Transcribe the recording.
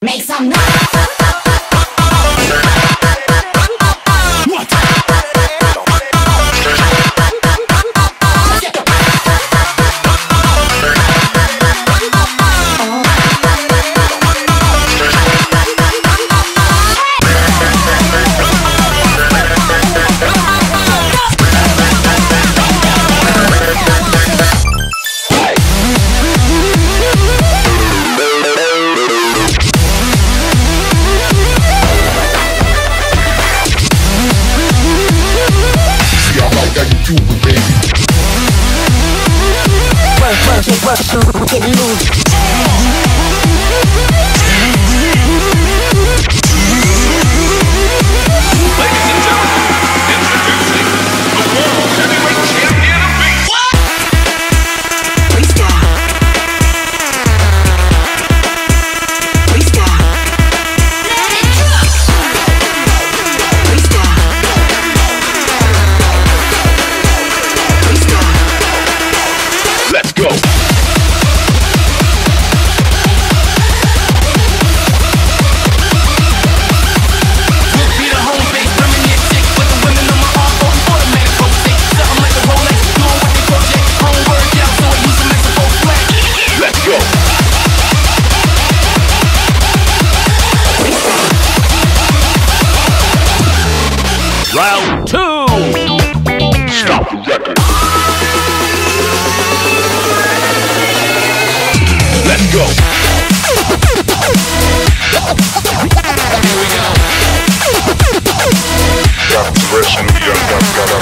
Make some noise. Work, work, get loose. Here we go. Got expression, we got, got, got.